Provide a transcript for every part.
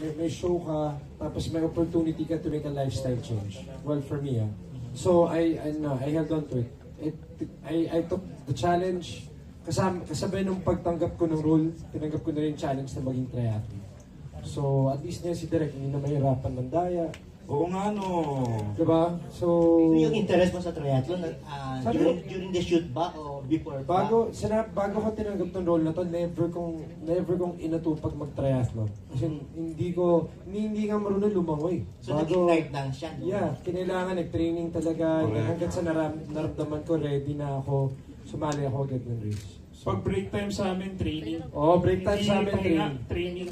may, may show ka, tapos may opportunity ka to make a lifestyle change. Well, for me, ah. So, I, I, no, I held on to it. it I, I took the challenge. Kasama, kasabay nung pagtanggap ko ng role, tinanggap ko na rin yung challenge na maging triathlete. So, at least niya si Direk, hindi na mahirapan ng daya. Oo nga no. Diba? So, yung interest mo sa triathlon? Uh, during, during the shoot ba o before ba? Bago, sinab, bago ko tinanggap tong role na to, never kong, never kong inatupag mag-triathlon. Kasi hindi ko, hindi, hindi nga marunong lumangoy. So naging night lang siya. no? Yeah, kinailangan nag-training talaga. Correct. Hanggang sa naram, naramdaman ko, ready na ako, sumali ako agad ng race. So, Pag break time sa amin, training. Oo, break time sa amin, training. Training.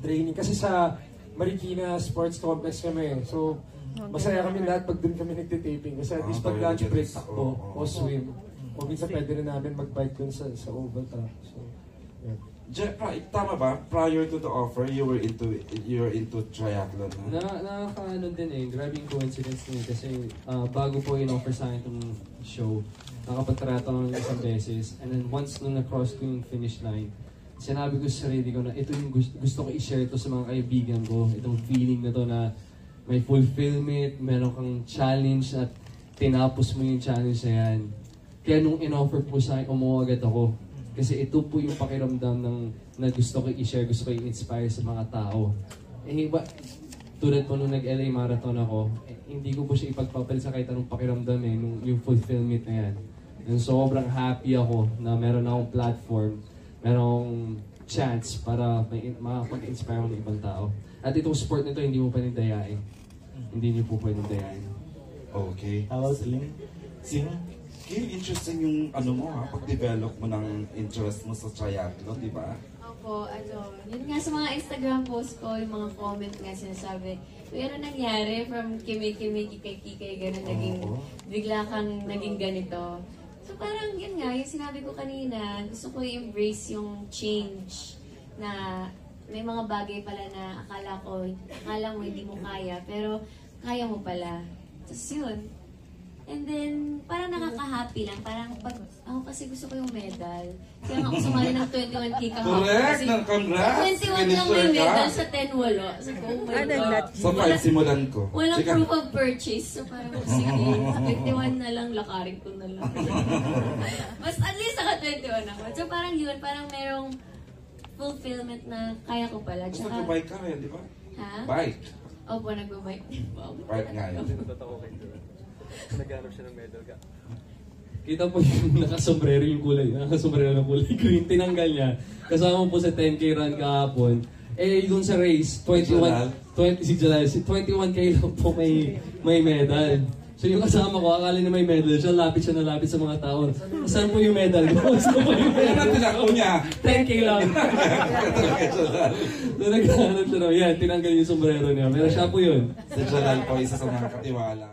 training. Kasi sa Marikina Sports Complex kami. So, masaya kami lahat pag doon kami nagtitaping. Kasi at Ah, least pag talaga lunch break, takbo oo, o oo. swim. O minsan pwede rin namin mag-bike doon sa, sa oval track. So, yeah. Je, pra, tama ba? Prior to the offer, you were into you were into triathlon. Na, Ha? nakakaano din eh, grabing coincidence din kasi ah, bago po in-offer sa akin itong show, nakapag-triathlon ng isang beses. And then once nung na-cross ko yung finish line, sinabi ko sa sarili ko na ito yung gusto, gusto ko i-share to sa mga kaibigan ko. Itong feeling na to na may fulfillment, meron kang challenge at tinapos mo yung challenge na yan. Kaya nung in-offer po sa akin, umuha agad ako. Kasi ito po yung pakiramdam ng na gusto ko i-share, gusto ko i-inspire sa mga tao. Eh, ba, tulad po nung nag-LA Marathon ako, eh, hindi ko po siya ipagpapalit sa kahit anong pakiramdam eh, nung, yung fulfillment na yan. And sobrang happy ako na meron akong platform, merong chance para may, makapag-inspire ng ibang tao. At itong sport nito, hindi mo pa dayain. Hindi niyo po pwedeng dayain. Okay. How about Slim? Sing, kaya interesting yung ano mo ha, pag-develop mo ng interest mo sa triathlon, di ba? Opo, ano, yun nga sa mga Instagram post ko, yung mga comment nga sinasabi, Uy, ano nangyari from kimi-kimi, kikay-kikay, gano'n, naging, Oo. bigla kang naging ganito. So parang yun nga, yung sinabi ko kanina, gusto ko i-embrace yung change na may mga bagay pala na akala ko, akala mo hindi mo kaya, pero kaya mo pala. Tapos yun. And then, parang nakaka-happy lang. Parang pag, ako kasi gusto ko yung medal. Kaya nga ako sumali ng 21K kahapon. Correct! Kasi Nang congrats! 21 lang may medal sa 10 walo. So, oh my God. Sa five simulan ko. Walang Sige. proof of purchase. So parang, sige, 21 na lang, lakarin ko na lang. Mas at least naka 21 ako. So parang yun, parang merong fulfillment na kaya ko pala. Gusto Tsaka, ko bike ka rin, di ba? ha? Bike. Opo, nagbabike. Bike nga yun. Naghanap siya ng medal ka. Kita po yung nakasombrero yung kulay, nakasombrero ng kulay green, tinanggal niya. Kasama po sa 10k run kahapon. Eh, dun sa race, 21, Jalal? 20, si Jalal, si 21k lang po may, may medal. So yung kasama ko, akala na may medal siya, lapit siya na lapit sa mga tao. Saan po yung medal ko? Saan po yung na medal? tinakaw niya. 10k lang. so nagkahanap siya raw, yan, tinanggal yung sombrero niya. Pero siya po yun. Si Jalal po, isa sa mga katiwala.